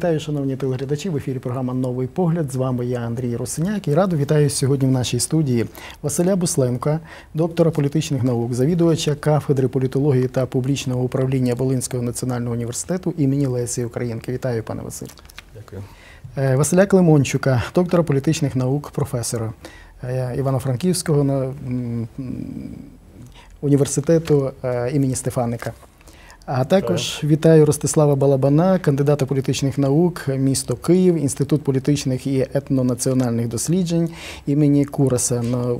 Вітаю, шановні телеглядачі. В ефірі програма Новий погляд. З вами я Андрій Росиняк і радо вітаю сьогодні в нашій студії Василя Бусленка, доктора політичних наук, завідувача кафедри політології та публічного управління Волинського національного університету імені Лесі Українки. Вітаю, пане Василь. Дякую. Е, Василя Климончука, доктора політичних наук, професора е, Івано-Франківського університету е, імені Стефаника. А також вітаю Ростислава Балабана, кандидата політичних наук, місто Київ, Інститут політичних і етнонаціональних досліджень імені Кураса, на-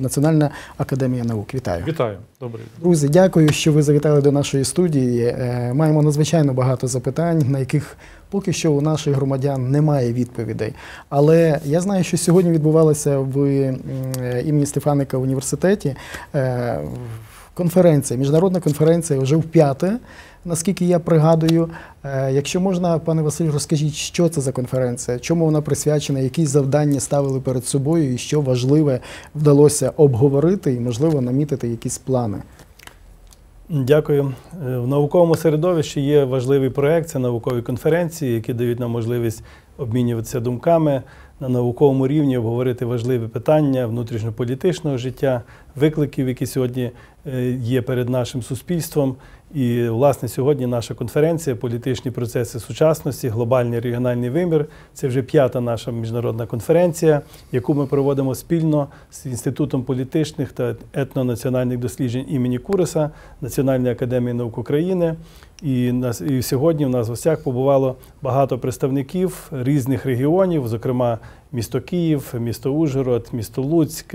Національна академія наук. Вітаю. Вітаю. Добрий. Друзі, дякую, що ви завітали до нашої студії. Е, Маємо надзвичайно багато запитань, на яких поки що у наших громадян немає відповідей. Але я знаю, що сьогодні відбувалося в е, імені Стефаника університеті е, конференція, міжнародна конференція вже вп'яте. Наскільки я пригадую, Е, якщо можна, пане Василь, розкажіть, що це за конференція, чому вона присвячена, які завдання ставили перед собою, і що важливе вдалося обговорити і, можливо, намітити якісь плани. Дякую. Е, В науковому середовищі є важливий проєкт, це наукові конференції, які дають нам можливість обмінюватися думками на науковому рівні, обговорити важливі питання внутрішньополітичного життя, викликів, які сьогодні е, є перед нашим суспільством. І, власне, сьогодні наша конференція Політичні процеси сучасності, глобальний регіональний вимір. Це вже п'ята наша міжнародна конференція, яку ми проводимо спільно з Інститутом політичних та етнонаціональних досліджень імені Куриса Національної академії наук України. І, і сьогодні в нас в гостях побувало багато представників різних регіонів, зокрема місто Київ, місто Ужгород, місто Луцьк,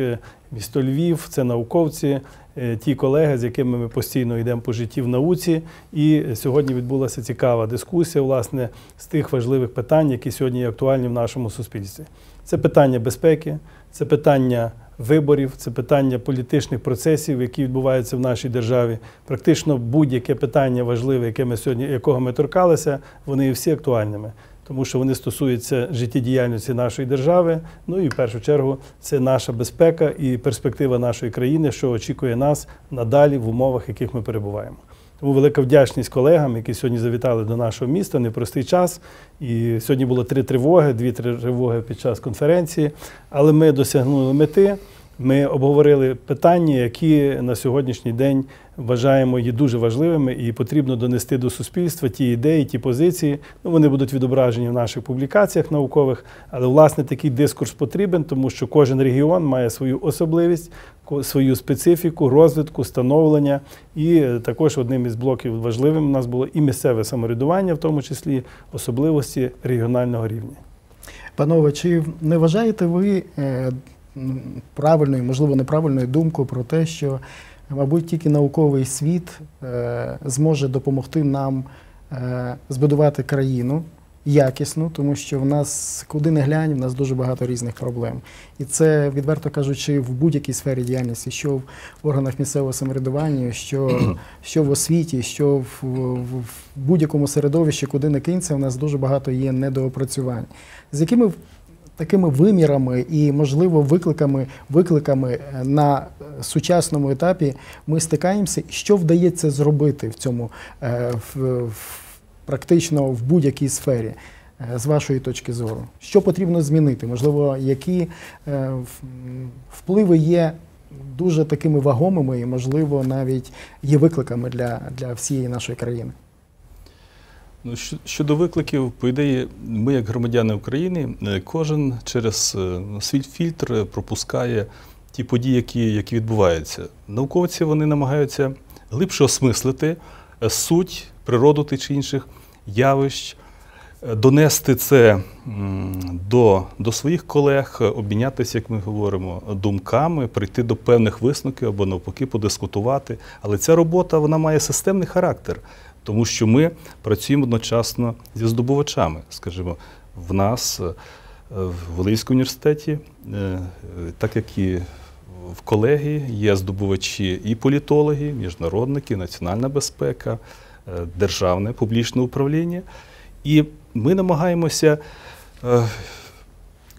місто Львів. Це науковці, е, ті колеги, з якими ми постійно йдемо по житті в науці. І сьогодні відбулася цікава дискусія, власне, з тих важливих питань, які сьогодні є актуальні в нашому суспільстві. Це питання безпеки, це питання виборів, це питання політичних процесів, які відбуваються в нашій державі. Практично будь-яке питання важливе, яке ми сьогодні, якого ми торкалися, вони всі актуальними. Тому що вони стосуються життєдіяльності нашої держави. Ну і в першу чергу це наша безпека і перспектива нашої країни, що очікує нас надалі в умовах, в яких ми перебуваємо. Тому велика вдячність колегам, які сьогодні завітали до нашого міста, непростий час. І сьогодні було три тривоги, дві тривоги під час конференції. Але ми досягнули мети. Ми обговорили питання, які на сьогоднішній день вважаємо є дуже важливими, і потрібно донести до суспільства ті ідеї, ті позиції. Ну, вони будуть відображені в наших публікаціях наукових, але власне такий дискурс потрібен, тому що кожен регіон має свою особливість, свою специфіку, розвитку, становлення. І також одним із блоків важливим у нас було і місцеве самоврядування, в тому числі особливості регіонального рівня. Панове, чи не вважаєте ви е, правильною, можливо, неправильною думкою про те, що, мабуть, тільки науковий світ е, зможе допомогти нам е, збудувати країну якісну, тому що в нас, куди не глянь, в нас дуже багато різних проблем. І це, відверто кажучи, в будь-якій сфері діяльності, що в органах місцевого самоврядування, що, що в освіті, що в, в, в будь-якому середовищі, куди не кинься, в нас дуже багато є недоопрацювань. З якими такими вимірами і, можливо, викликами, викликами е, на е, сучасному етапі ми стикаємося, що вдається зробити в цьому е, в, в, практично в будь-якій сфері. З вашої точки зору, що потрібно змінити? Можливо, які впливи є дуже такими вагомими і, можливо, навіть є викликами для, для всієї нашої країни. Ну, щодо викликів, по ідеї, ми, як громадяни України, е, кожен через е, свій фільтр пропускає ті події, які, які відбуваються. Науковці вони намагаються глибше осмислити е, суть, природу тих чи інших явищ, донести це до, до своїх колег, обмінятися, як ми говоримо, думками, прийти до певних висновків або навпаки подискутувати. Але ця робота вона має системний характер тому що ми працюємо одночасно зі здобувачами. Скажімо, в нас е, в Волинському університеті, е, так як і в колегії, є здобувачі і політологи, міжнародники, національна безпека, е, державне публічне управління. І ми намагаємося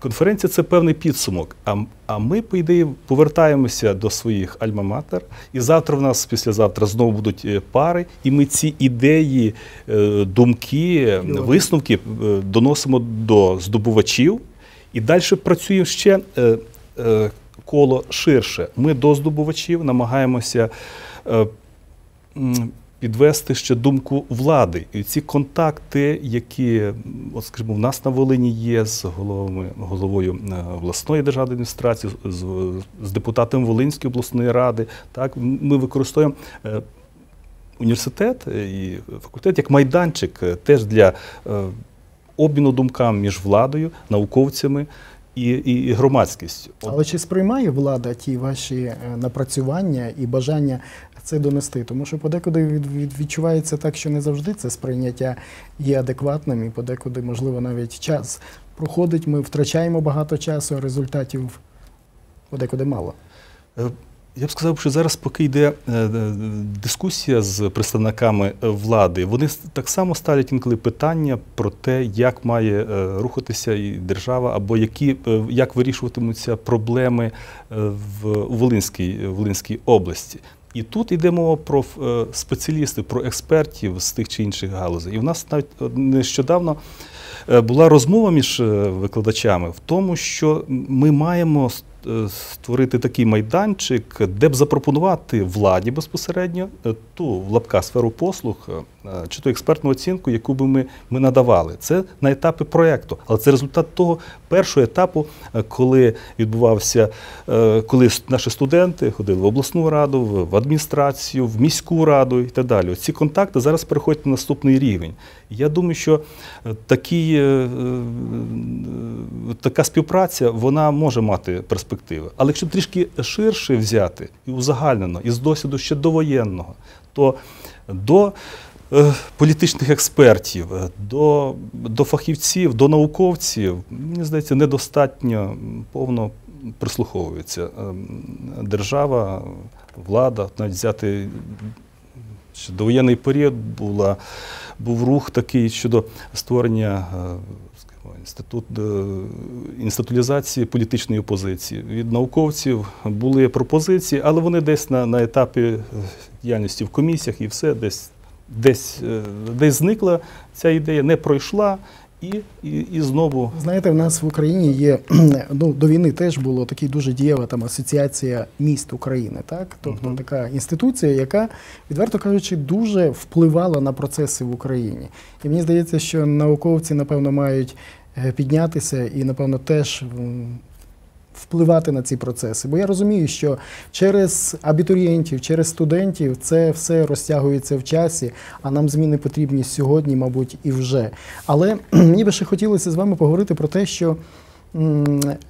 конференція це певний підсумок. А, а ми, по ідеї, повертаємося до своїх альма-матер. І завтра в нас, післязавтра, знову будуть е, пари, і ми ці ідеї, е, думки, висновки е, доносимо до здобувачів. І далі працюємо ще коло ширше. Ми до здобувачів намагаємося підвести ще думку влади. І ці контакти, які, от скажімо, в нас на Волині є з головами, головою е, обласної державної адміністрації, з, з депутатом Волинської обласної ради, так, ми використовуємо. е, Університет е, і факультет як майданчик теж для обміну думками між владою, науковцями і, і, громадськістю. Але чи сприймає влада ті ваші напрацювання і бажання це донести? Тому що подекуди від, від, відчувається так, що не завжди це сприйняття є адекватним, і подекуди, можливо, навіть час проходить, ми втрачаємо багато часу, а результатів подекуди мало. Е, Я б сказав, що зараз, поки йде е, е, дискусія з представниками влади, вони так само ставлять інколи питання про те, як має рухатися і держава, або які, як вирішуватимуться проблеми в Волинській, Волинській області. І тут йде мова про е, спеціалістів, про експертів з тих чи інших галузей. І в нас навіть е, нещодавно е, була розмова між викладачами в тому, що ми маємо створити такий майданчик, де б запропонувати владі безпосередньо ту в лапках сферу послуг чи ту експертну оцінку, яку би ми, ми надавали. Це на етапі проєкту, але це результат того першого етапу, е, коли відбувався, е, коли наші студенти ходили в обласну раду, в адміністрацію, в міську раду і так далі. Ці контакти зараз переходять на наступний рівень. Я думаю, що е, такі, така співпраця вона може мати перспективи. Але якщо трішки ширше взяти і узагальнено, із досвіду ще довоєнного, то до політичних експертів, е, до, до фахівців, до науковців, мені здається, недостатньо повно прислуховується. Ем, Держава, влада, навіть взяти ще довоєнний період була, був рух такий щодо створення е, скажімо, інститут е, інституалізації політичної опозиції. Від науковців були пропозиції, але вони десь на, на етапі е, діяльності в комісіях і все десь, десь, е, десь зникла ця ідея, не пройшла. І, і, і знову Знаєте, в нас в Україні є ну до війни теж було такі дуже дієва там асоціація міст України, так тобто Мгм. така інституція, яка відверто кажучи, дуже впливала на процеси в Україні. І мені здається, що науковці напевно мають е, піднятися і напевно теж впливати на ці процеси. Бо я розумію, що через абітурієнтів, через студентів це все розтягується в часі, а нам зміни потрібні сьогодні, мабуть, і вже. Але мені би ще хотілося з вами поговорити про те, що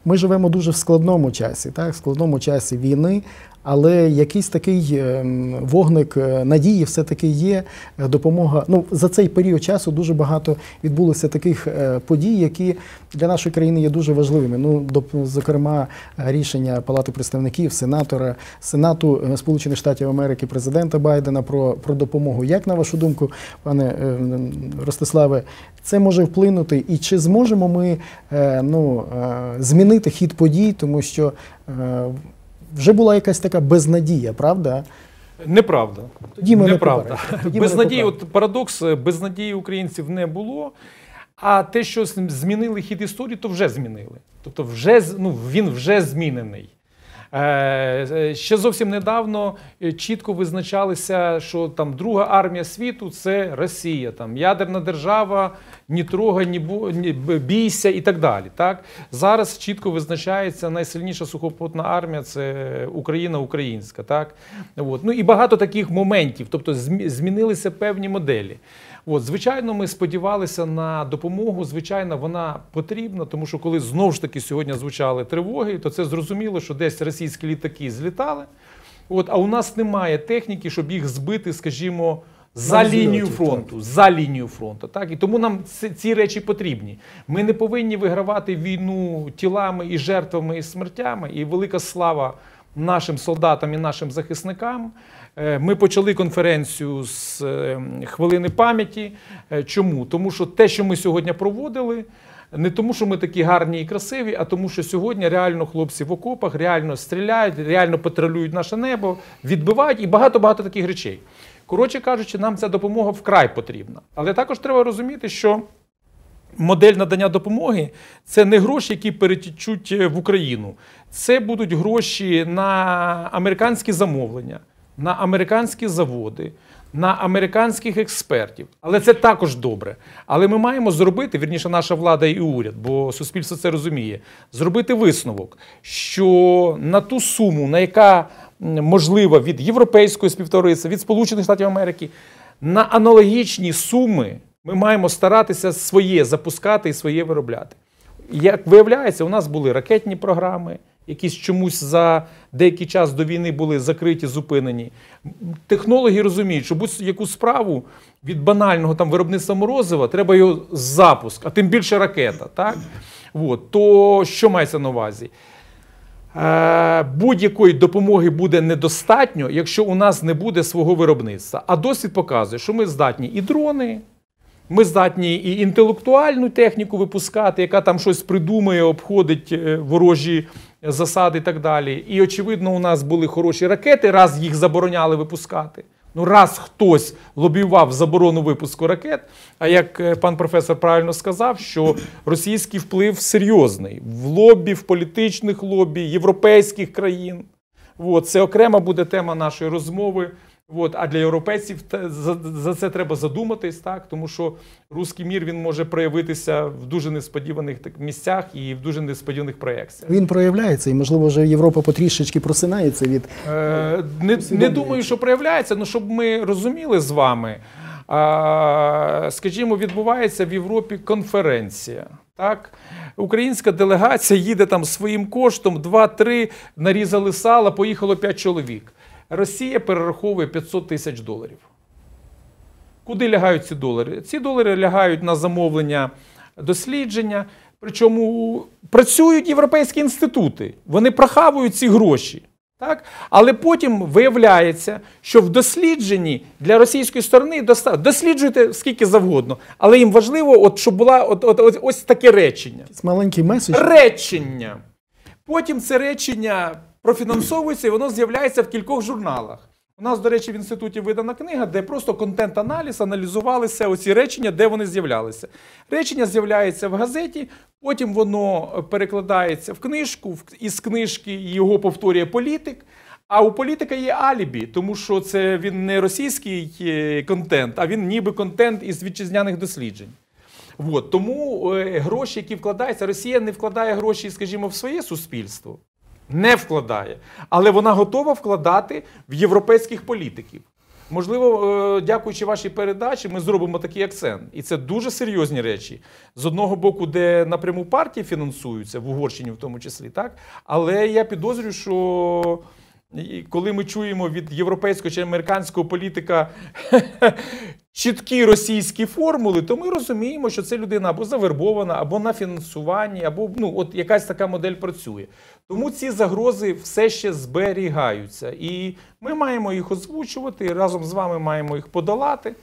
ми живемо дуже в складному часі, так, в складному часі війни. Але якийсь такий ем, вогник е, надії все-таки є. е, Допомога. Ну за цей період часу дуже багато відбулося таких е, подій, які для нашої країни є дуже важливими. Ну, зокрема, рішення Палати представників, сенатора, Сенату Сполучених Штатів Америки, президента Байдена про, про допомогу. Як на вашу думку, пане Ростиславе, це може вплинути? І чи зможемо ми ну, змінити хід подій, тому що вже була якась така безнадія, правда? Неправда. Тоді ми Неправда. не надії, от парадокс, безнадії українців не було. А те, що змінили хід історії, то вже змінили. Тобто, вже ну, він вже змінений. Е, е, Ще зовсім недавно е, чітко визначалося, що там друга армія світу це Росія, там ядерна держава, ні бу- ні бійся і так далі. Так зараз чітко визначається найсильніша сухопутна армія це Україна українська. Так от ну і багато таких моментів, тобто змінилися певні моделі. От, звичайно, ми сподівалися на допомогу. Звичайно, вона потрібна, тому що коли знову ж таки сьогодні звучали тривоги, то це зрозуміло, що десь російські літаки злітали. От, а у нас немає техніки, щоб їх збити, скажімо, за лінію фронту. За лінію фронту. Так? І тому нам ці, ці речі потрібні. Ми не повинні вигравати війну тілами і жертвами і смертями. І велика слава нашим солдатам і нашим захисникам. Е, Ми почали конференцію з е, хвилини пам'яті. Е, Чому? Тому що те, що ми сьогодні проводили, Не тому, що ми такі гарні і красиві, а тому, що сьогодні реально хлопці в окопах реально стріляють, реально патрулюють наше небо, відбивають і багато-багато таких речей. Коротше кажучи, нам ця допомога вкрай потрібна. Але також треба розуміти, що модель надання допомоги це не гроші, які перетічуть в Україну. Це будуть гроші на американські замовлення, на американські заводи, на американських експертів. Але це також добре. Але ми маємо зробити, вірніше, наша влада і уряд, бо суспільство це розуміє, зробити висновок, що на ту суму, на яка можлива від європейського співтовариства, від Сполучених Штатів Америки, на аналогічні суми ми маємо старатися своє запускати і своє виробляти. Як виявляється, у нас були ракетні програми, якісь чомусь за деякий час до війни були закриті, зупинені. Технологи розуміють, що будь-яку справу від банального там виробництва морозива треба його запуск, а тим більше ракета. Так? От. То що мається на увазі? Е, Будь-якої допомоги буде недостатньо, якщо у нас не буде свого виробництва. А досвід показує, що ми здатні і дрони, ми здатні і інтелектуальну техніку випускати, яка там щось придумує, обходить е, ворожі засади і так далі. І очевидно, у нас були хороші ракети, раз їх забороняли випускати. Ну, раз хтось лобіював заборону випуску ракет. А як е, пан професор правильно сказав, що російський вплив серйозний в лобі, в політичних лобі європейських країн. От, це окрема буде тема нашої розмови. От, а для європейців за, за це треба задуматись, так тому що руський мір він може проявитися в дуже несподіваних так, місцях і в дуже несподіваних проєкціях. Він проявляється, і можливо вже Європа потрішечки просинається від Е, не, не думаю, що проявляється, але щоб ми розуміли з вами. А, скажімо, відбувається в Європі конференція. Так? Українська делегація їде там своїм коштом, 2-3, нарізали сала, поїхало 5 чоловік. Росія перераховує 500 тисяч доларів. Куди лягають ці долари? Ці долари лягають на замовлення дослідження. Причому працюють європейські інститути, вони прохавують ці гроші. Так? Але потім виявляється, що в дослідженні для російської сторони досліджуйте скільки завгодно, але їм важливо, от, щоб була от, от, от, ось таке речення. маленький меседж. Речення. Потім це речення профінансовується і воно з'являється в кількох журналах. У нас, до речі, в інституті видана книга, де просто контент-аналіз аналізувалися оці речення, де вони з'являлися. Речення з'являється в газеті, потім воно перекладається в книжку, із книжки його повторює політик. А у політика є алібі, тому що це він не російський е, контент, а він ніби контент із вітчизняних досліджень. От, тому е, гроші, які вкладаються, Росія не вкладає гроші, скажімо, в своє суспільство. Не вкладає. Але вона готова вкладати в європейських політиків. Можливо, е, дякуючи вашій передачі, ми зробимо такий акцент. І це дуже серйозні речі. З одного боку, де напряму партії фінансуються, в Угорщині в тому числі, так? Але я підозрюю, що коли ми чуємо від європейського чи американського політика чіткі російські формули, то ми розуміємо, що це людина або завербована, або на фінансуванні, або ну, от якась така модель працює. Тому ці загрози все ще зберігаються. І ми маємо їх озвучувати, разом з вами маємо їх подолати.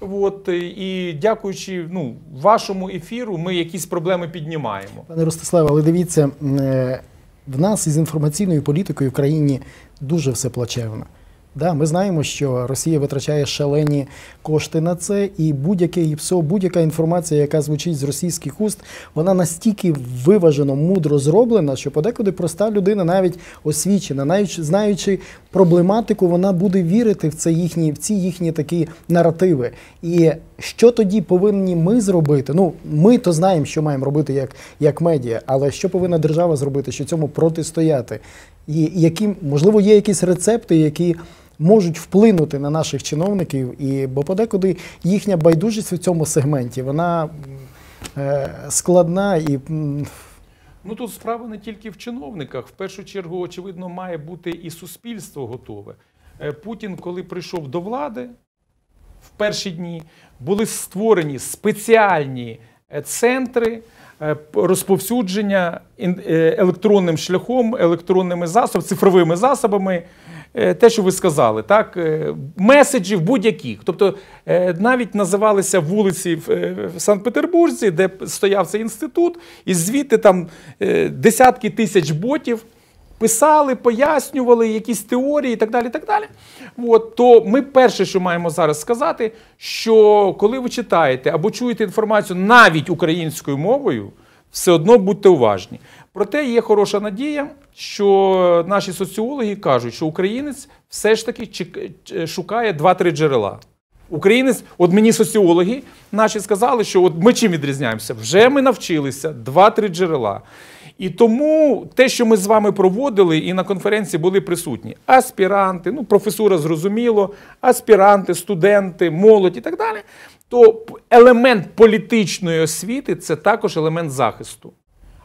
От, і дякуючи ну, вашому ефіру, ми якісь проблеми піднімаємо. Пане Ростиславе, але дивіться, е, в нас із інформаційною політикою в країні дуже все плачевно. Да, ми знаємо, що Росія витрачає шалені кошти на це, і будь-яке ІПСО, будь-яка інформація, яка звучить з російських уст, вона настільки виважено, мудро зроблена, що подекуди проста людина, навіть освічена, навіть знаючи проблематику, вона буде вірити в це їхні, в ці їхні такі наративи. І що тоді повинні ми зробити? Ну, ми то знаємо, що маємо робити як, як медіа, але що повинна держава зробити, що цьому протистояти? І які, можливо, є якісь рецепти, які можуть вплинути на наших чиновників, і бо подекуди їхня байдужість в цьому сегменті вона е, складна і Ну тут справа не тільки в чиновниках. В першу чергу, очевидно, має бути і суспільство готове. Е, Путін, коли прийшов до влади в перші дні, були створені спеціальні е, центри е, розповсюдження електронним шляхом, електронними засобами, цифровими засобами те, що ви сказали, так, е, меседжів будь-яких. Тобто е, навіть називалися вулиці в, е, Санкт-Петербурзі, де стояв цей інститут, і звідти там е, десятки тисяч ботів писали, пояснювали якісь теорії і так далі. Так далі. От, то ми перше, що маємо зараз сказати, що коли ви читаєте або чуєте інформацію навіть українською мовою, все одно будьте уважні. Проте є хороша надія, що наші соціологи кажуть, що українець все ж таки шукає два-три джерела. Українець, от мені соціологи наші сказали, що от ми чим відрізняємося? Вже ми навчилися два-три джерела. І тому те, що ми з вами проводили, і на конференції були присутні аспіранти, ну, професура зрозуміло, аспіранти, студенти, молодь і так далі, то елемент політичної освіти це також елемент захисту.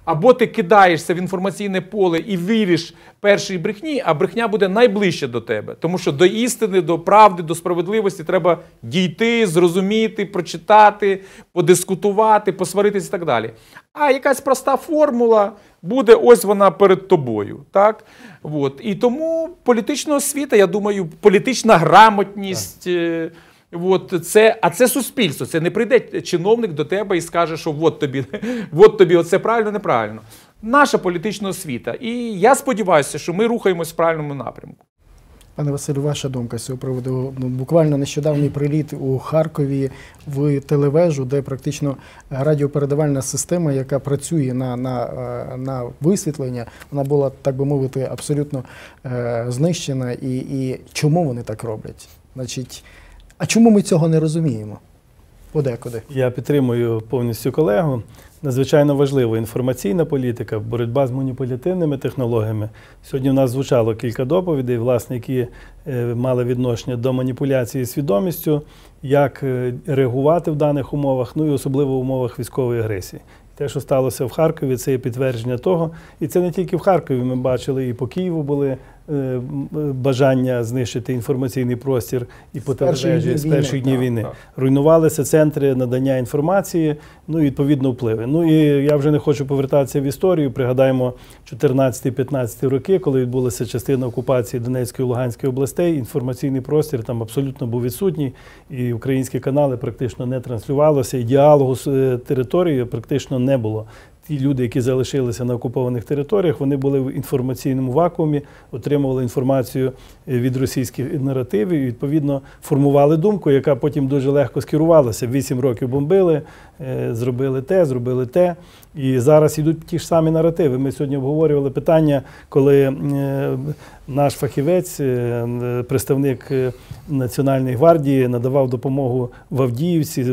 Або ти кидаєшся в інформаційне поле і віриш першій брехні, а брехня буде найближче до тебе. Тому що до істини, до правди, до справедливості треба дійти, зрозуміти, прочитати, подискутувати, посваритись і так далі. А якась проста формула буде ось вона перед тобою. Так? От. І тому політична освіта, я думаю, політична грамотність. е, От це, а це суспільство. Це не прийде чиновник до тебе і скаже, що от тобі, от тобі оце правильно, неправильно. Наша політична освіта. І я сподіваюся, що ми рухаємось в правильному напрямку. Пане Василю, ваша думка з цього приводу. Ну, буквально нещодавній приліт у Харкові в телевежу, де практично радіопередавальна система, яка працює на, на, е, на висвітлення, вона була, так би мовити, абсолютно е, знищена. І, і чому вони так роблять? Значить, а чому ми цього не розуміємо? Подекуди. Я підтримую повністю колегу. Надзвичайно важлива інформаційна політика, боротьба з маніпулятивними технологіями. Сьогодні в нас звучало кілька доповідей, власне, які е, мали відношення до маніпуляції свідомістю, як е, реагувати в даних умовах, ну і особливо в умовах військової агресії. Те, що сталося в Харкові, це є підтвердження того. І це не тільки в Харкові. Ми бачили, і по Києву були бажання знищити інформаційний простір і по З перших телевежі днів з війни, перших днів так, війни. так. Руйнувалися центри надання інформації, ну і відповідно впливи. Ну і я вже не хочу повертатися в історію. Пригадаємо 14-15 роки, коли відбулася частина окупації Донецької і Луганської областей. Інформаційний простір там абсолютно був відсутній, і українські канали практично не транслювалося, і діалогу з е, територією практично не було. Ті люди, які залишилися на окупованих територіях, вони були в інформаційному вакуумі, отримували інформацію е, від російських наративів і відповідно формували думку, яка потім дуже легко скерувалася. Вісім років бомбили, е, зробили те, зробили те. І зараз йдуть ті ж самі наративи. Ми сьогодні обговорювали питання, коли е, наш фахівець, е, представник е, Національної гвардії, надавав допомогу в Авдіївці,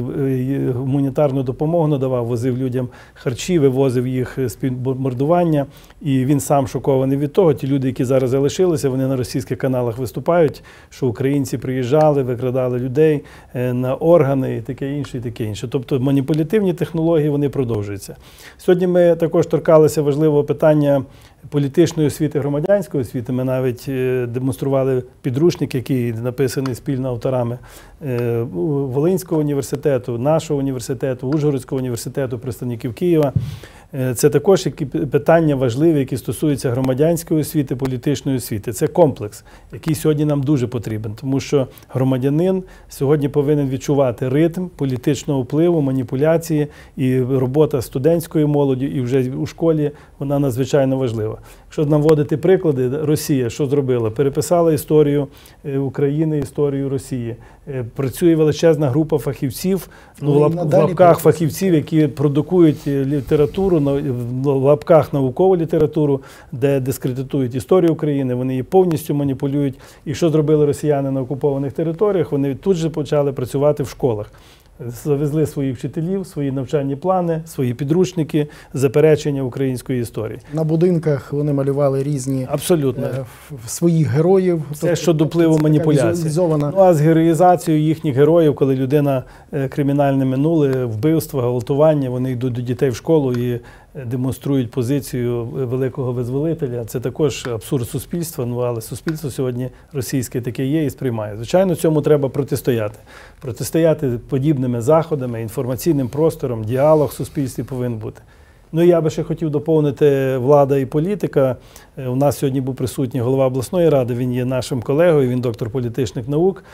гуманітарну допомогу надавав, возив людям харчі, вивозив їх з під бомбардування. І він сам шокований від того. Ті люди, які зараз залишилися, вони на російських каналах виступають, що українці приїжджали, викрадали людей на органи і таке інше, і таке інше. Тобто маніпулятивні технології вони продовжуються. Сьогодні ми також торкалися важливого питання політичної освіти, громадянської освіти. Ми навіть е, демонстрували підручник, який написаний спільно авторами е, Волинського університету, нашого університету, Ужгородського університету, представників Києва. Е, Це також які питання важливі, які стосуються громадянської освіти, політичної освіти. Це комплекс, який сьогодні нам дуже потрібен, тому що громадянин сьогодні повинен відчувати ритм політичного впливу, маніпуляції і робота з студентською молоддю, і вже у школі вона надзвичайно важлива. Якщо наводити приклади, Росія що зробила? Переписала історію е, України, історію Росії. Е, Працює величезна група фахівців, ну, Ну, в лап- в лапках фахівців, які продукують е, літературу в лапках наукову літературу, де дискредитують історію України. Вони її повністю маніпулюють. І що зробили росіяни на окупованих територіях? Вони тут же почали працювати в школах. Завезли своїх вчителів, свої навчальні плани, свої підручники, заперечення української історії. На будинках вони малювали різні Абсолютно. е, своїх героїв. Це щодо впливу маніпуляції. Ну а з героїзацією їхніх героїв, коли людина е, кримінальне минуле, вбивство, галтування, вони йдуть до дітей в школу і демонструють позицію великого визволителя. Це також абсурд суспільства. Ну але суспільство сьогодні російське таке є і сприймає. Звичайно, цьому треба протистояти. Протистояти подібними заходами, інформаційним простором, діалог в суспільстві повинен бути. Ну я би ще хотів доповнити влада і політика. Е, У нас сьогодні був присутній голова обласної ради. Він є нашим колегою, він доктор політичних наук.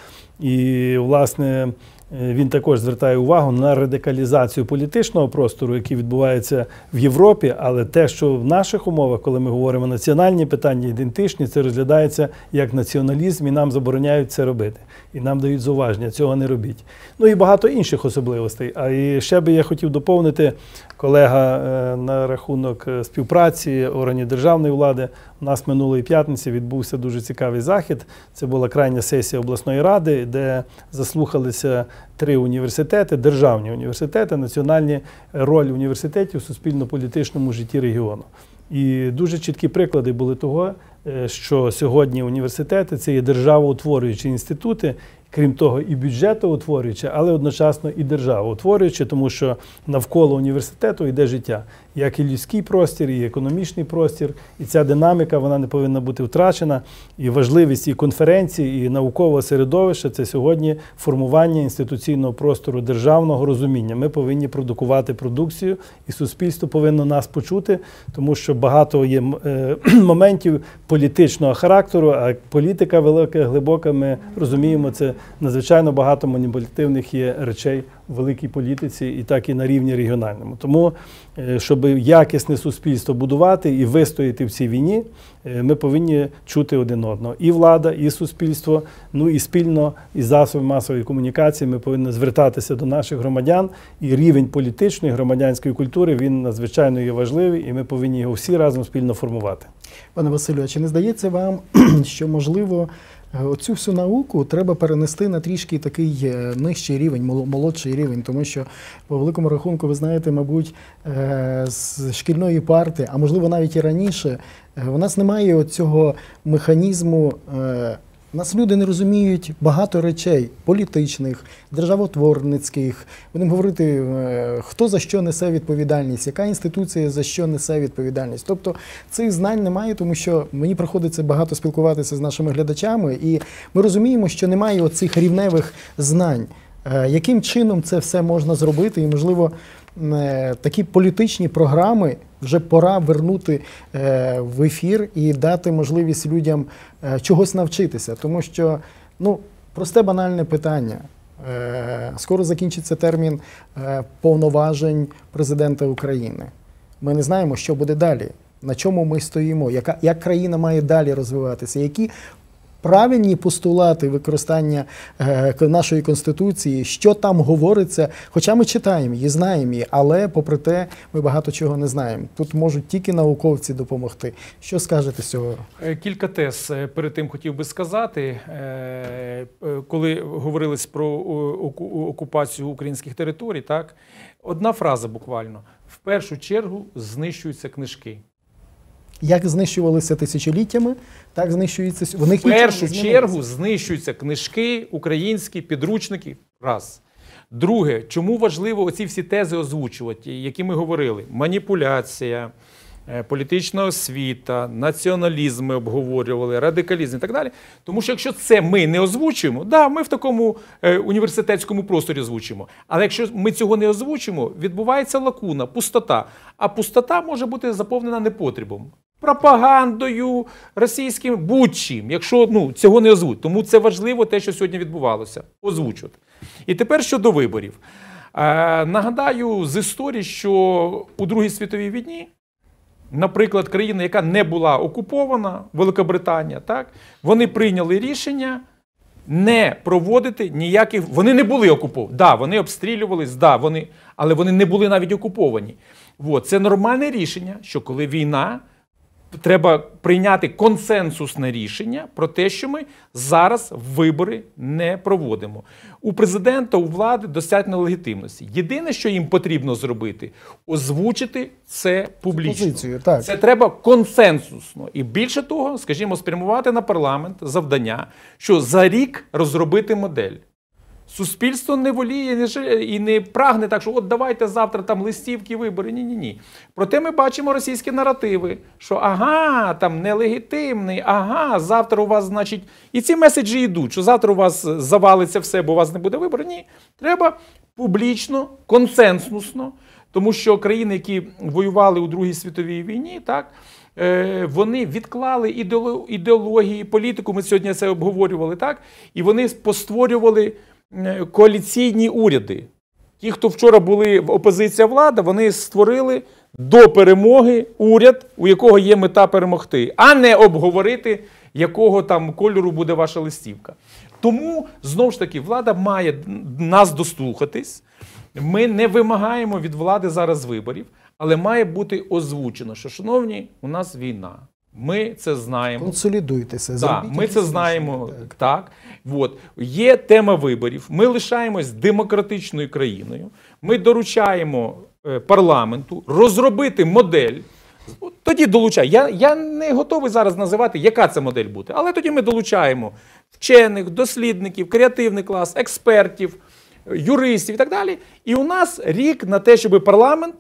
І, власне, він також звертає увагу на радикалізацію політичного простору, який відбувається в Європі, але те, що в наших умовах, коли ми говоримо національні питання, ідентичні, це розглядається як націоналізм, і нам забороняють це робити. І нам дають зауваження, цього не робіть. Ну і багато інших особливостей. А і ще би я хотів доповнити колега е, на рахунок е, співпраці органів державної влади. У нас минулої п'ятниці відбувся дуже цікавий захід. Це була крайня сесія обласної ради, де заслухалися три університети, державні університети, національні роль університетів у суспільно-політичному житті регіону. І дуже чіткі приклади були того, е, що сьогодні університети це є державоутворюючі інститути, крім того, і бюджетоутворюючі, але одночасно і державоутворюючі, тому що навколо університету йде життя, як і людський простір, і економічний простір, і ця динаміка вона не повинна бути втрачена. І важливість і конференції, і наукового середовища це сьогодні формування інституційного простору державного розуміння. Ми повинні продукувати продукцію, і суспільство повинно нас почути, тому що багато є е, моментів політичного характеру, а політика велика, глибока. Ми розуміємо, це надзвичайно багато маніпулятивних є речей великій політиці, і так і на рівні регіональному. Тому, е, щоб якісне суспільство будувати і вистояти в цій війні, е, ми повинні чути один одного. І влада, і суспільство, ну і спільно із засобами масової комунікації ми повинні звертатися до наших громадян. І рівень політичної громадянської культури він надзвичайно є важливий, і ми повинні його всі разом спільно формувати. Пане Василю, а чи не здається вам, що можливо оцю всю науку треба перенести на трішки такий е, нижчий рівень, молодший рівень, тому що по великому рахунку, ви знаєте, мабуть, е, з шкільної парти, а можливо навіть і раніше, е, у нас немає цього механізму. Нас люди не розуміють багато речей політичних, державотворницьких. Будемо говорити, е, хто за що несе відповідальність, яка інституція за що несе відповідальність. Тобто цих знань немає, тому що мені приходиться багато спілкуватися з нашими глядачами, і ми розуміємо, що немає оцих рівневих знань. Е, Яким чином це все можна зробити? І, можливо, такі політичні програми вже пора вернути е, в ефір і дати можливість людям е, чогось навчитися. Тому що, ну, просте банальне питання. Е, Скоро закінчиться термін е, повноважень президента України. Ми не знаємо, що буде далі, на чому ми стоїмо, яка, як країна має далі розвиватися, які правильні постулати використання е, нашої конституції, що там говориться. Хоча ми читаємо її, знаємо її, але попри те, ми багато чого не знаємо. Тут можуть тільки науковці допомогти. Що скажете з цього? Е, Кілька тез е, перед тим хотів би сказати. Коли говорилось про окупацію українських територій, так одна фраза буквально: в першу чергу знищуються книжки. Як знищувалися тисячоліттями, так знищуються с- вони В першу чергу знищуються книжки, українські підручники. Раз. Друге, чому важливо оці всі тези озвучувати, які ми говорили: маніпуляція, е, політична освіта, націоналізм ми обговорювали, радикалізм і так далі. Тому що якщо це ми не озвучуємо, да, ми в такому е, університетському просторі озвучимо. Але якщо ми цього не озвучимо, відбувається лакуна, пустота. А пустота може бути заповнена непотребом. Пропагандою, російським будь-чим, якщо ну, цього не озвуть. Тому це важливо те, що сьогодні відбувалося. Озвучувати. І тепер щодо виборів. Е, нагадаю з історії, що у Другій світовій війні, наприклад, країна, яка не була окупована, Великобританія, так, вони прийняли рішення не проводити ніяких. Вони не були окуповані. Да, вони обстрілювались, да, вони, але вони не були навіть окуповані. От, це нормальне рішення, що коли війна, треба прийняти консенсусне рішення про те, що ми зараз вибори не проводимо. У президента, у влади достатньо легітимності. Єдине, що їм потрібно зробити, озвучити це публічно. Позицію, так. Це треба консенсусно. І більше того, скажімо, спрямувати на парламент завдання, що за рік розробити модель. Суспільство не воліє не жаль- і не прагне так, що от давайте завтра там листівки, вибори. Ні, ні, ні. Проте ми бачимо російські наративи, що ага, там нелегітимний, ага, завтра у вас, значить, і ці меседжі йдуть, що завтра у вас завалиться все, бо у вас не буде вибору. Ні. Треба публічно, консенсусно Тому що країни, які воювали у Другій світовій війні, так, е, вони відклали ідеоло- ідеології, політику. Ми сьогодні це обговорювали, так, і вони постворювали коаліційні уряди. Ті, хто вчора були в опозиція влада, вони створили до перемоги уряд, у якого є мета перемогти, а не обговорити, якого там кольору буде ваша листівка. Тому знову ж таки влада має нас дослухатись. Ми не вимагаємо від влади зараз виборів, але має бути озвучено, що, шановні, у нас війна. Ми це знаємо. Консолідуйтеся. Так, ми це знаємо. так. Так. От. Є тема виборів. Ми лишаємось демократичною країною. Ми доручаємо е, парламенту розробити модель. Тоді долучай. Я, я не готовий зараз називати, яка це модель буде. Але тоді ми долучаємо вчених, дослідників, креативний клас, експертів, юристів і так далі. І у нас рік на те, щоб парламент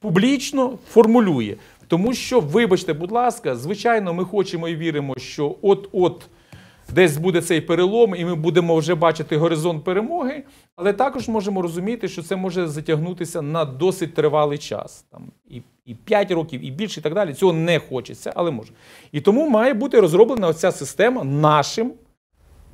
публічно формулює. Тому що, вибачте, будь ласка, звичайно, ми хочемо і віримо, що от-от десь буде цей перелом, і ми будемо вже бачити горизонт перемоги, але також можемо розуміти, що це може затягнутися на досить тривалий час. Там і, і 5 років, і більше, і так далі. Цього не хочеться, але може. І тому має бути розроблена оця система нашим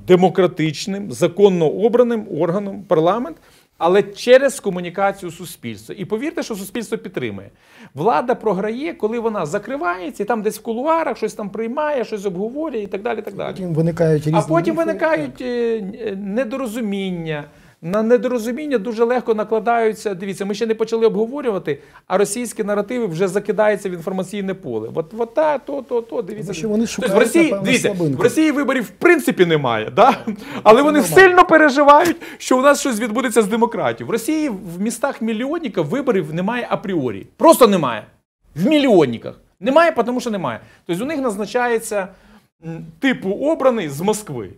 демократичним, законно обраним органом парламент, але через комунікацію суспільства. І повірте, що суспільство підтримує. Влада програє, коли вона закривається, і там десь в кулуарах щось там приймає, щось обговорює і так далі. Так далі. Потім виникають різні А потім виникають е, недорозуміння. На недорозуміння дуже легко накладаються. Дивіться, ми ще не почали обговорювати, а російські наративи вже закидаються в інформаційне поле. От, от та, то, то, то. Дивіться. Що вони Тобто шукають, в Росії, дивіться, слабинку. в Росії виборів в принципі немає, да? але вони Нормально. сильно переживають, що у нас щось відбудеться з демократією. В Росії в містах мільйонників виборів немає апріорі. Просто немає. В мільйонниках. Немає, тому що немає. Тобто у них назначається типу обраний з Москви.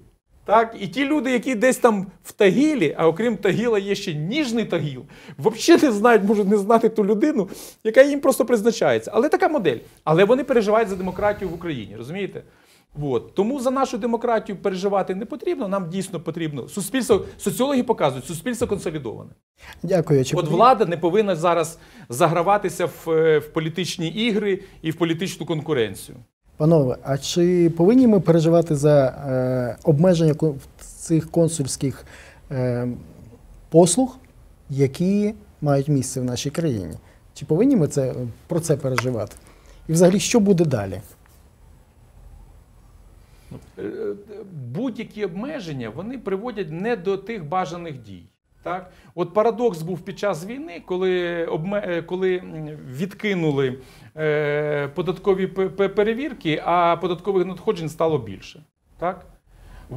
Так, і ті люди, які десь там в Тагілі, а окрім Тагіла є ще ніжний Тагіл, взагалі не знають, можуть не знати ту людину, яка їм просто призначається. Але така модель. Але вони переживають за демократію в Україні, розумієте? От. Тому за нашу демократію переживати не потрібно. Нам дійсно потрібно. Суспільство, соціологи показують, суспільство консолідоване. Дякую. Чи От влада не повинна зараз заграватися в, е, в політичні ігри і в політичну конкуренцію. Панове, а чи повинні ми переживати за е, обмеження цих консульських е, послуг, які мають місце в нашій країні? Чи повинні ми це, про це переживати? І взагалі, що буде далі? Е, будь-які обмеження вони приводять не до тих бажаних дій. Так? От парадокс був під час війни, коли, обме... е, коли відкинули е, податкові перевірки, а податкових надходжень стало більше. Так?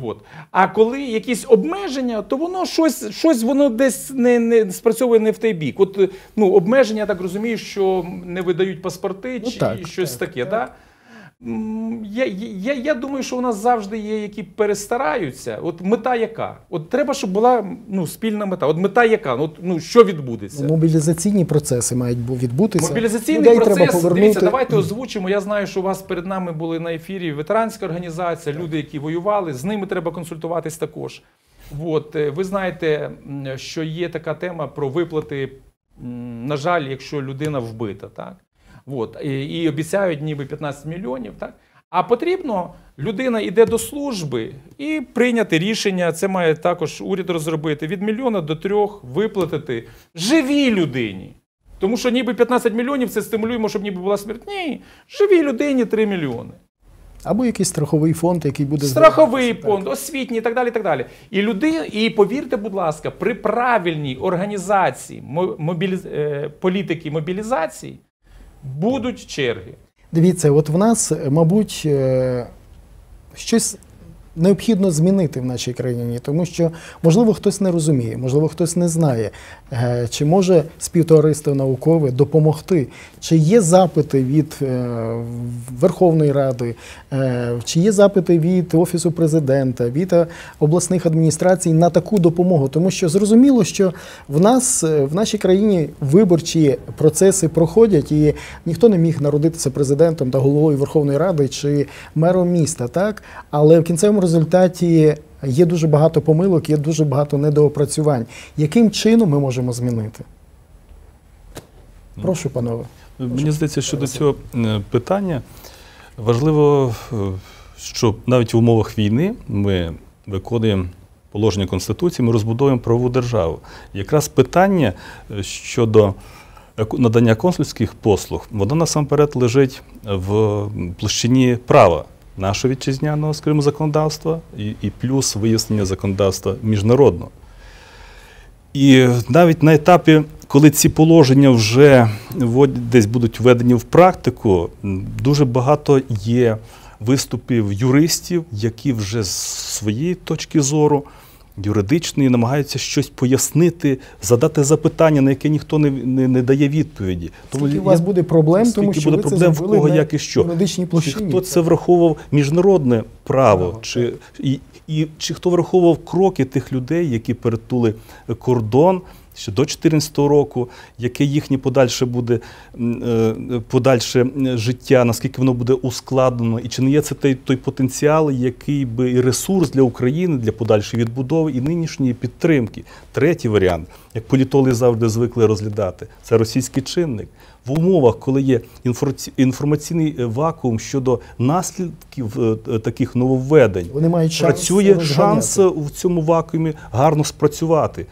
От. А коли якісь обмеження, то воно щось, щось воно десь не, не спрацьовує не в той бік. От ну, обмеження, я так розумію, що не видають паспорти Ну, чи так, щось так, таке. так. Да? Я, я, я думаю, що у нас завжди є, які перестараються. От мета яка? От треба, щоб була ну, спільна мета. От мета яка? От, ну, що відбудеться? Мобілізаційні процеси мають бу- відбутися. Мобілізаційний Людей процес, треба повернути. дивіться, давайте озвучимо. Я знаю, що у вас перед нами були на ефірі ветеранська організація, люди, які воювали, з ними треба консультуватись також. От, е, ви знаєте, що є така тема про виплати, на жаль, якщо людина вбита, так? От, і, і обіцяють ніби 15 мільйонів, так? А потрібно, людина йде до служби і прийняти рішення, це має також уряд розробити, від мільйона до трьох виплатити живій людині. Тому що ніби 15 мільйонів це стимулюємо, щоб ніби була смерть. Ні, живій людині 3 мільйони. Або якийсь страховий фонд, який буде Страховий фонд, освітній і так далі. І так далі. І люди, і повірте, будь ласка, при правильній організації мо- мобіліз... е, політики мобілізації будуть черги. Дивіться, от в нас, мабуть, е, щось необхідно змінити в нашій країні, тому що, можливо, хтось не розуміє, можливо, хтось не знає, е, чи може співтовариство наукове допомогти, чи є запити від е, Верховної Ради, е, чи є запити від Офісу президента, від обласних адміністрацій на таку допомогу. Тому що зрозуміло, що в нас в нашій країні виборчі процеси проходять, і ніхто не міг народитися президентом та головою Верховної Ради чи мером міста, так але в кінцевому результаті. Є дуже багато помилок, є дуже багато недоопрацювань. Яким чином ми можемо змінити? Прошу, панове. Мені здається, що до цього е, питання важливо, е, що навіть в умовах війни ми виконуємо положення Конституції, ми розбудовуємо правову державу. Якраз питання е, щодо надання консульських послуг, воно насамперед лежить в площині права нашого вітчизняного, скажімо, законодавства і, і плюс вияснення законодавства міжнародного. І навіть на етапі, коли ці положення вже десь будуть введені в практику, дуже багато є виступів юристів, які вже з своєї точки зору юридичної намагаються щось пояснити, задати запитання, на яке ніхто не, не, не дає відповіді. Скільки у вас буде проблем, тому що буде ви проблем, це в кого, як і що. юридичній Чи хто це враховував міжнародне право, Право, чи, і, і, чи хто враховував кроки тих людей, які перетули кордон ще до 2014 року, яке їхнє подальше буде е, подальше життя, наскільки воно буде ускладнено, і чи не є це той, той потенціал, який би і ресурс для України для подальшої відбудови і нинішньої підтримки. Третій варіант, як політологи завжди звикли розглядати, це російський чинник. В умовах, коли є інформаційний е, вакуум щодо наслідків е, таких нововведень, Вони мають шанс працює шанс в цьому вакуумі гарно спрацювати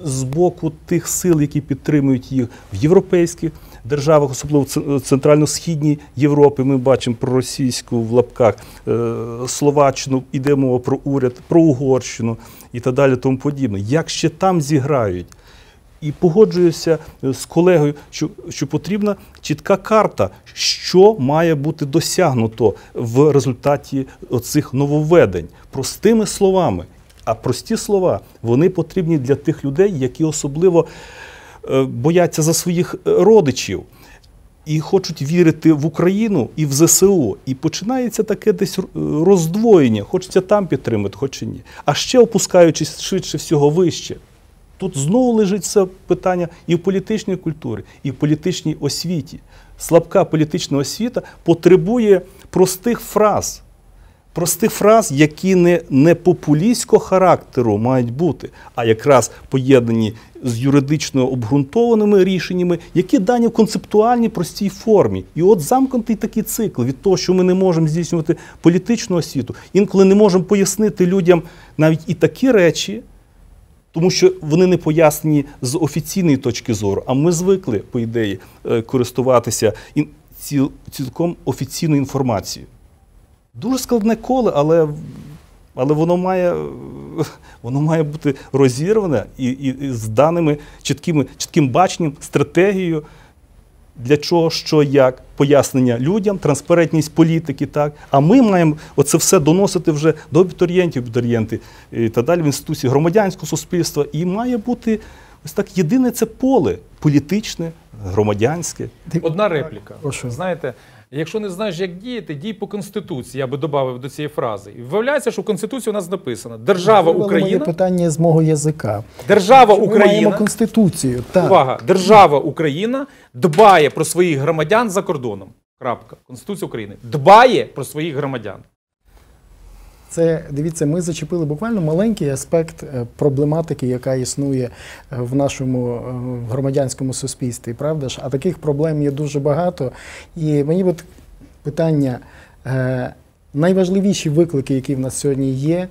з боку тих сил, які підтримують їх в європейських державах, особливо в центрально-східній Європі. Ми бачимо про російську в лапках е, Словаччину, іде мова про уряд, про Угорщину і так далі, тому подібне. Як ще там зіграють? І погоджуюся е, з колегою, що, що потрібна чітка карта, що має бути досягнуто в результаті оцих нововведень. Простими словами. А прості слова вони потрібні для тих людей, які особливо е, бояться за своїх е, родичів і хочуть вірити в Україну і в ЗСУ. І починається таке десь е, роздвоєння. Хочеться там підтримати, хоч і ні. А ще опускаючись швидше всього вище. Тут знову лежить це питання і в політичній культурі, і в політичній освіті. Слабка політична освіта потребує простих фраз. Простих фраз, які не, не популістського характеру мають бути, а якраз поєднані з юридично обґрунтованими рішеннями, які дані в концептуальній простій формі. І от замкнутий такий цикл від того, що ми не можемо здійснювати політичну освіту, інколи не можемо пояснити людям навіть і такі речі, тому що вони не пояснені з офіційної точки зору. А ми звикли, по ідеї, е, користуватися цілком офіційною інформацією. Дуже складне коло, але, але воно, має, воно має бути розірване і, і, і з даними чіткими, чітким баченням, стратегією. Для чого, що, як, пояснення людям, транспарентність політики, так. А ми маємо оце все доносити вже до абітурієнтів, абітурієнти і так далі в інституції громадянського суспільства. І має бути ось так єдине це поле політичне, громадянське. Одна репліка. Прошу. Знаєте, якщо не знаєш, як діяти, дій по Конституції, я би додав до цієї фрази. І виявляється, що в Конституції у нас написано: Держава Україна. моє Україна, питання з мого язика. держава Що Ми маємо Україна, конституцію. Так. увага, держава Україна дбає про своїх громадян за кордоном. Крапка. Конституція України дбає про своїх громадян. Це дивіться, ми зачепили буквально маленький аспект е, проблематики, яка існує е, в нашому е, громадянському суспільстві. Правда ж? А таких проблем є дуже багато. І мені от питання: найважливіші виклики, які в нас сьогодні є,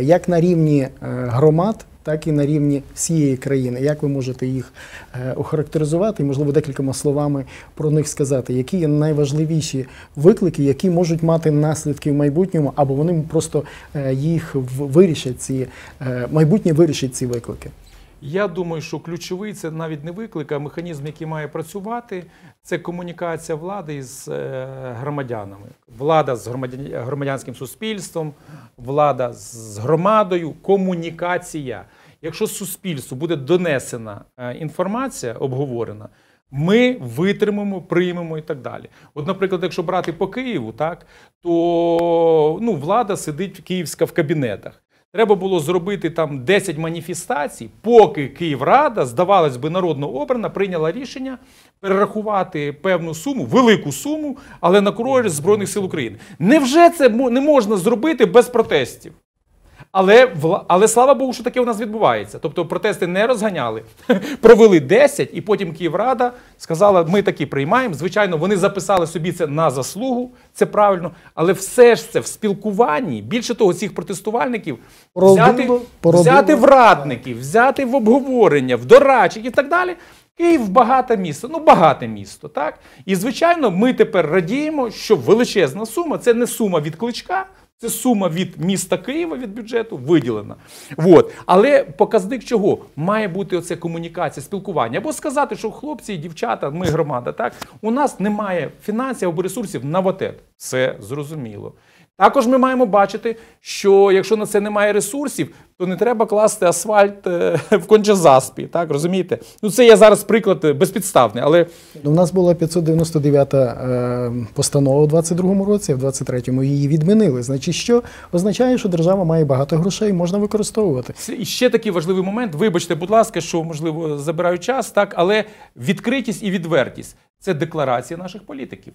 як на рівні громад. Так і на рівні всієї країни. Як ви можете їх е, охарактеризувати і, можливо, декількома словами про них сказати, які є найважливіші виклики, які можуть мати наслідки в майбутньому, або вони просто е, їх вирішать ці е, майбутнє вирішить ці виклики. Я думаю, що ключовий це навіть не виклик, а механізм, який має працювати, це комунікація влади із громадянами. Влада з громадян- громадянським суспільством, влада з громадою, комунікація. Якщо суспільству буде донесена е, інформація, обговорена, ми витримаємо, приймемо і так далі. От, наприклад, якщо брати по Києву, так то ну, влада сидить київська в кабінетах. Треба було зробити там 10 маніфестацій, поки Київрада, здавалось би, народно обрана, прийняла рішення перерахувати певну суму, велику суму, але на користь Збройних сил України. Невже це не можна зробити без протестів? Але, але слава Богу, що таке у нас відбувається. Тобто протести не розганяли, провели 10, і потім Київрада сказала, ми такі приймаємо. Звичайно, вони записали собі це на заслугу, це правильно. Але все ж це в спілкуванні, більше того, цих протестувальників Породило- взяти, породило. взяти в радників, взяти в обговорення, в дорадчих і так далі. Київ багате місто, ну багате місто, так? І звичайно, ми тепер радіємо, що величезна сума це не сума від кличка, це сума від міста Києва від бюджету виділена. Вот. Але показник чого? Має бути оце комунікація, спілкування. Або сказати, що хлопці і дівчата, ми громада, так у нас немає фінансів або ресурсів на ватет. Це зрозуміло. Також ми маємо бачити, що якщо на це немає ресурсів, то не треба класти асфальт е, в кончезаспі. Так розумієте? Ну це я зараз приклад е, безпідставний, але Ну, У нас була 599 е, постанова у 22-му році, а в 23-му її відмінили. Значить, що означає, що держава має багато грошей, можна використовувати. І ще такий важливий момент. Вибачте, будь ласка, що можливо забираю час, так, але відкритість і відвертість це декларація наших політиків.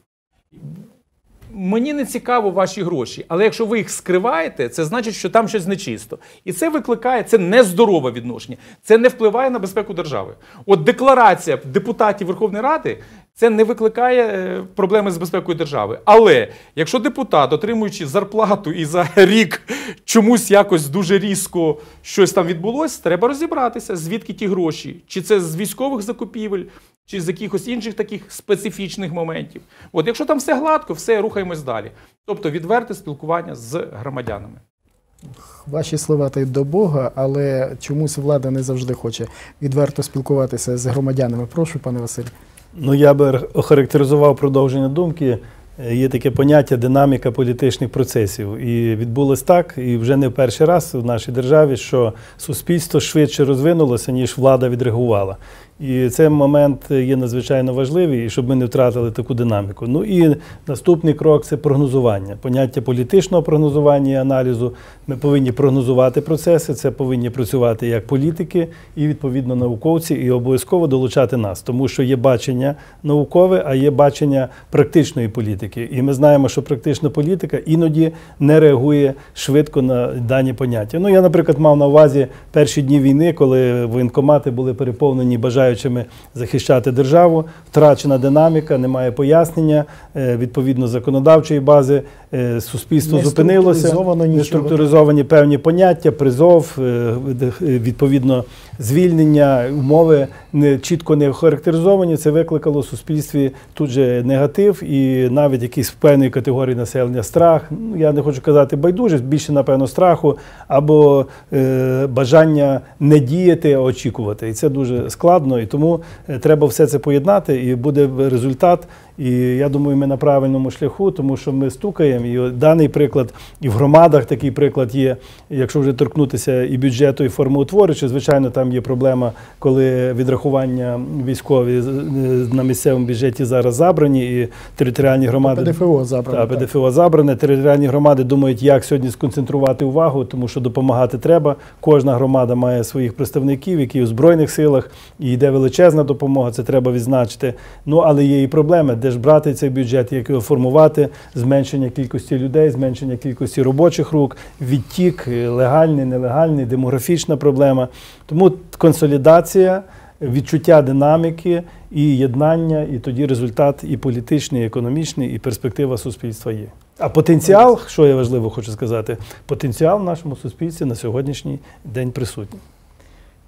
Мені не цікаво ваші гроші, але якщо ви їх скриваєте, це значить, що там щось нечисто. І це викликає це нездорове відношення. Це не впливає на безпеку держави. От декларація депутатів Верховної Ради це не викликає е, проблеми з безпекою держави. Але якщо депутат, отримуючи зарплату і за рік чомусь якось дуже різко щось там відбулось, треба розібратися, звідки ті гроші, чи це з військових закупівель, чи з якихось інших таких специфічних моментів. От якщо там все гладко, все рухаємось далі. Тобто відверте спілкування з громадянами. Ваші слова та й до Бога, але чомусь влада не завжди хоче відверто спілкуватися з громадянами. Прошу, пане Василь. Ну, я би охарактеризував продовження думки. Е, Є таке поняття динаміка політичних процесів. І відбулось так, і вже не в перший раз в нашій державі, що суспільство швидше розвинулося, ніж влада відреагувала. І цей момент є надзвичайно важливий, і щоб ми не втратили таку динаміку. Ну і наступний крок це прогнозування. Поняття політичного прогнозування і аналізу. Ми повинні прогнозувати процеси, це повинні працювати як політики і відповідно науковці, і обов'язково долучати нас, тому що є бачення наукове, а є бачення практичної політики. І ми знаємо, що практична політика іноді не реагує швидко на дані поняття. Ну я, наприклад, мав на увазі перші дні війни, коли воєнкомати були переповнені бажаючими захищати державу, втрачена динаміка, немає пояснення, е, відповідно законодавчої бази, суспільство Не зупинилося, не структуризовані певні поняття, призов, е, відповідно звільнення, умови не чітко не охарактеризовані. Це викликало в суспільстві тут же негатив і навіть якісь певної категорії населення страх. Ну я не хочу казати байдужість, більше напевно страху або е, бажання не діяти, а очікувати. І це дуже складно. І тому е, треба все це поєднати, і буде результат. І я думаю, ми на правильному шляху, тому що ми стукаємо. І даний приклад, і в громадах такий приклад є. Якщо вже торкнутися і бюджету, і формоутворюючи, звичайно, там є проблема, коли відрахування військові на місцевому бюджеті зараз забрані, і територіальні громади ПДФО забрано. та, ПДФО забране. Територіальні громади думають, як сьогодні сконцентрувати увагу, тому що допомагати треба. Кожна громада має своїх представників, які у Збройних силах, і йде величезна допомога, це треба відзначити. Ну, але є і проблеми, де ж брати цей бюджет, як його формувати, зменшення кількості людей, зменшення кількості робочих рук, відтік, е, легальний, нелегальний, демографічна проблема. Тому консолідація відчуття динаміки і єднання, і тоді результат і політичний, і економічний, і перспектива суспільства є. А потенціал, що я важливо хочу сказати, потенціал в нашому суспільстві на сьогоднішній день присутній.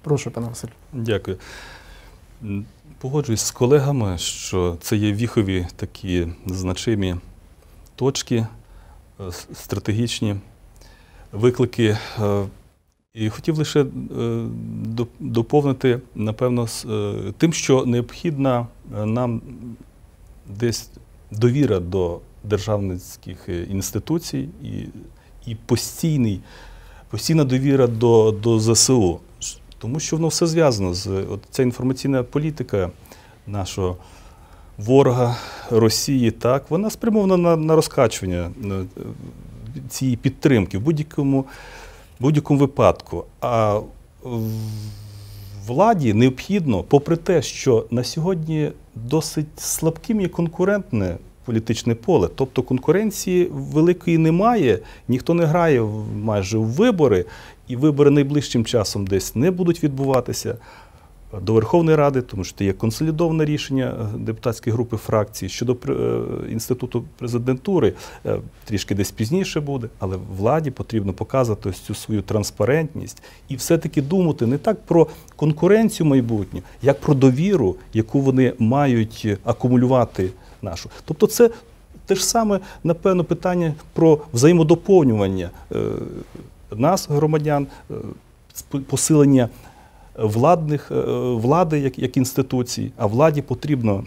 Прошу, пане Василь. Дякую. Погоджуюсь з колегами, що це є віхові такі значимі точки, е, стратегічні виклики. Е, І хотів лише е, доповнити, напевно, тим, що необхідна нам десь довіра до державницьких інституцій і постійний, постійна довіра до, до ЗСУ. Тому що воно все зв'язано з от ця інформаційна політика нашого ворога Росії, так, вона спрямована на, на розкачування е, цієї підтримки в будь-якому, будь-якому випадку. А владі необхідно, попри те, що на сьогодні досить слабким є конкурентне політичне поле. Тобто конкуренції великої немає, ніхто не грає майже в вибори, і вибори найближчим часом десь не будуть відбуватися до Верховної Ради, тому що є консолідоване рішення е, депутатської групи фракцій щодо е, інституту президентури. е, Трішки десь пізніше буде, але владі потрібно показувати ось цю свою транспарентність і все-таки думати не так про конкуренцію майбутню, як про довіру, яку вони мають акумулювати нашу. Тобто, це те ж саме, напевно, питання про взаємодоповнювання е, нас, громадян, е, посилення владних, е, влади як, як інституцій, а владі потрібно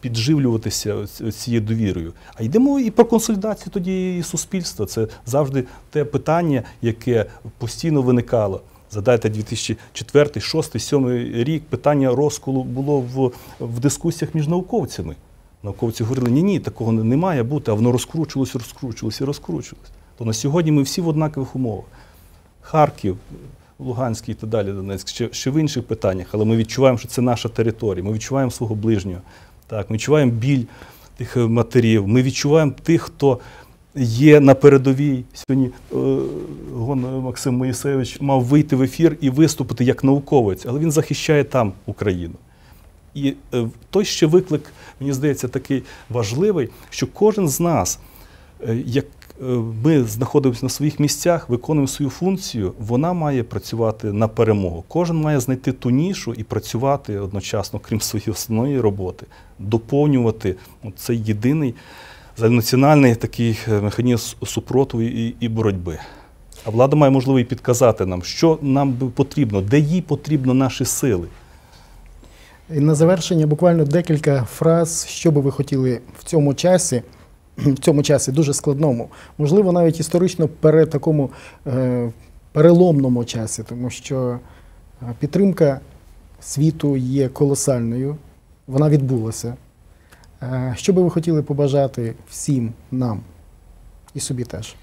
підживлюватися цією довірою. А йдемо і про консолідацію тоді і суспільства. Це завжди те питання, яке постійно виникало. Задайте 2004, 2006, 2007 рік питання розколу було в, в дискусіях між науковцями. Науковці говорили, ні, ні, такого не, має бути, а воно розкручувалося, розкручувалося і розкручувалося. То на сьогодні ми всі в однакових умовах. Харків, Луганський і так далі, Донецьк, ще, ще в інших питаннях, але ми відчуваємо, що це наша територія, ми відчуваємо свого ближнього. Так, ми відчуваємо біль тих е, матерів, ми відчуваємо тих, хто є на передовій. Сьогодні е, Гон Максим Моїсевич мав вийти в ефір і виступити як науковець, але він захищає там Україну. І е, той ще виклик, мені здається, такий важливий, що кожен з нас, е, як е, ми знаходимося на своїх місцях, виконуємо свою функцію, вона має працювати на перемогу. Кожен має знайти ту нішу і працювати одночасно, крім своєї основної роботи, доповнювати цей єдиний загальнонаціональний такий механізм супротиву і, і боротьби. А влада має можливо підказати нам, що нам потрібно, де їй потрібно наші сили. І на завершення буквально декілька фраз, що би ви хотіли в цьому часі, в цьому часі дуже складному, можливо, навіть історично пере такому е, переломному часі, тому що е, підтримка світу є колосальною, вона відбулася. Е, що би ви хотіли побажати всім нам і собі теж?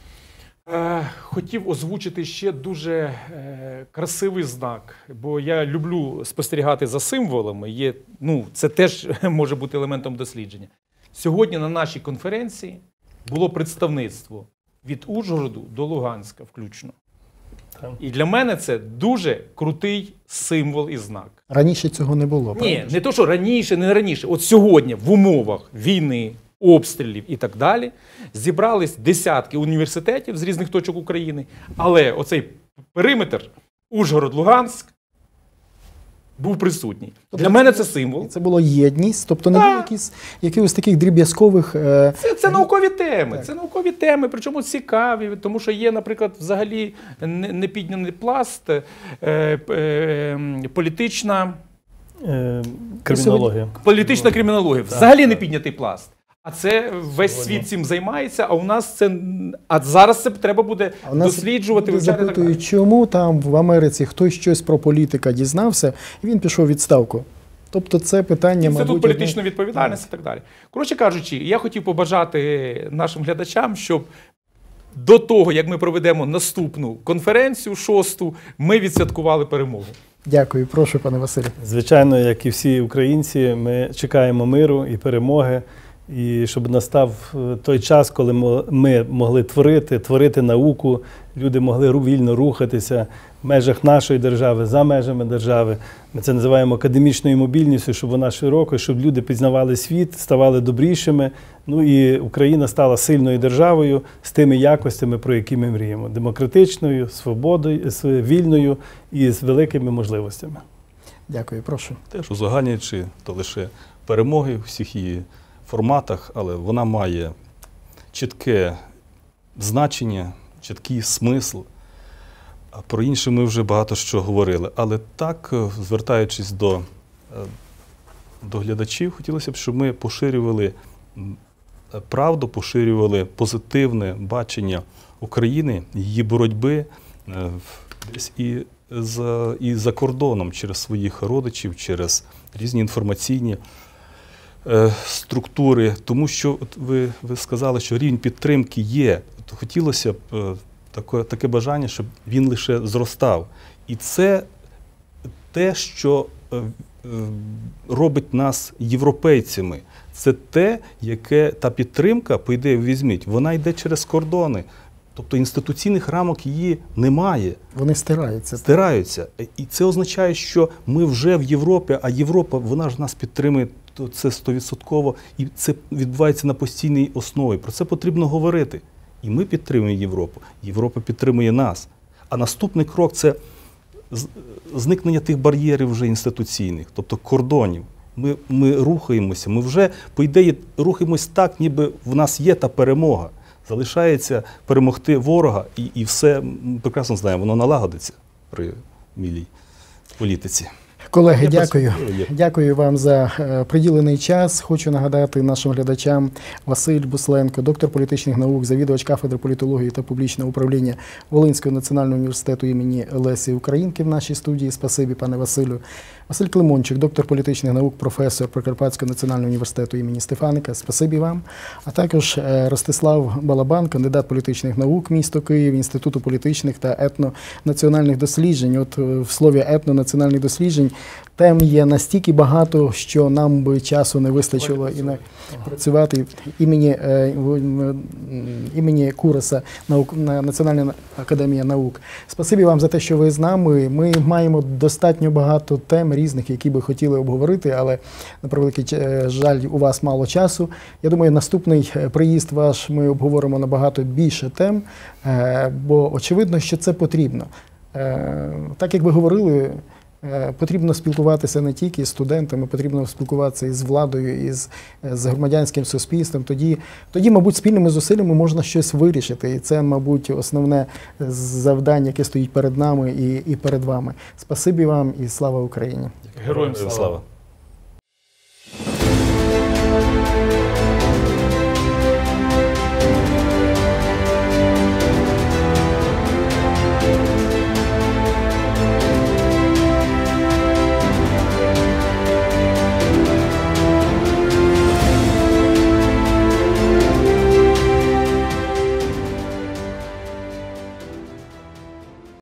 Е, Хотів озвучити ще дуже е, красивий знак, бо я люблю спостерігати за символами. Є, ну, це теж може бути елементом дослідження. Сьогодні на нашій конференції було представництво від Ужгороду до Луганська включно. І для мене це дуже крутий символ і знак. Раніше цього не було. Ні, правда не то, що раніше, не раніше. От сьогодні, в умовах війни, обстрілів і так далі, зібрались десятки університетів з різних точок України, але оцей периметр Ужгород-Луганськ був присутній. Для мене це символ. Це було єдність, тобто не було якісь, якихось таких дріб'язкових. Е, Це, це наукові теми. Це наукові теми, причому цікаві, тому що є, наприклад, взагалі не, підняний пласт, е, е, політична. Е, кримінологія. Політична кримінологія. Взагалі не піднятий пласт. А це весь світ цим займається, а у нас це. А зараз це треба буде А нас досліджувати, вивчати. так чому там в Америці хтось щось про політика дізнався, і він пішов у відставку. Тобто це питання, Інститут мабуть, політичної одне- відповідальності і так далі. Коротше кажучи, я хотів побажати нашим глядачам, щоб до того, як ми проведемо наступну конференцію, шосту, ми відсвяткували перемогу. Дякую, прошу, пане Василю. Звичайно, як і всі українці, ми чекаємо миру і перемоги. І щоб настав е, той час, коли ми могли творити, творити науку, люди могли вільно рухатися в межах нашої держави, за межами держави. Ми це називаємо академічною мобільністю, щоб вона широко, щоб люди пізнавали світ, ставали добрішими. Ну і Україна стала сильною державою з тими якостями, про які ми мріємо: демократичною, свободою, вільною і з великими можливостями. Дякую, прошу. Теж узагальнюючи, то лише перемоги всіх її форматах, але вона має чітке значення, чіткий смисл. Про інше ми вже багато що говорили. Але так, е, звертаючись до, е, до глядачів, хотілося б, щоб ми поширювали е, правду, поширювали позитивне бачення України, її боротьби десь і за, і за кордоном через своїх родичів, через різні інформаційні структури. Тому що от ви, ви сказали, що рівень підтримки є. От хотілося б е, таке, таке бажання, щоб він лише зростав. І це те, що е, е, робить нас європейцями. Це те, яке та підтримка, по ідеї, візьміть, вона йде через кордони. Тобто інституційних рамок її немає, Вони стираються. стираються. І це означає, що ми вже в Європі, а Європа вона ж нас підтримує. То це стовідсотково, і це відбувається на постійній основі. Про це потрібно говорити. І ми підтримуємо Європу. Європа підтримує нас. А наступний крок це зникнення тих бар'єрів вже інституційних, тобто кордонів. Ми, ми рухаємося, ми вже, по ідеї, рухаємось так, ніби в нас є та перемога. Залишається перемогти ворога, і, і все ми прекрасно знаємо, воно налагодиться при мілій політиці. Колеги, Я дякую. Дякую вам за е, приділений час. Хочу нагадати нашим глядачам Василь Бусленко, доктор політичних наук, завідувач кафедри політології та публічного управління Волинського національного університету імені Лесі Українки в нашій студії. Спасибі, пане Василю. Василь Климончик, доктор політичних наук, професор Прикарпатського національного університету імені Стефаника. Спасибі вам. А також е, Ростислав Балабан, кандидат політичних наук, місто Київ, Інституту політичних та етнонаціональних досліджень. От е, в слові етнонаціональних досліджень тем є настільки багато, що нам би часу не вистачило і на працювати імені, е, імені Кураса наук на Національна академія наук. Спасибі вам за те, що ви з нами. Ми маємо достатньо багато тем різних, які би хотіли обговорити, але на превеликий е, жаль, у вас мало часу. Я думаю, наступний е, приїзд ваш ми обговоримо набагато більше тем, бо очевидно, що це потрібно. Так як ви говорили. Е, Потрібно спілкуватися не тільки з студентами, потрібно спілкуватися із владою, із з, з громадянським суспільством. Тоді, тоді, мабуть, спільними зусиллями можна щось вирішити. І це, мабуть, основне завдання, яке стоїть перед нами і, і перед вами. Спасибі вам і слава Україні. Героям. Слава.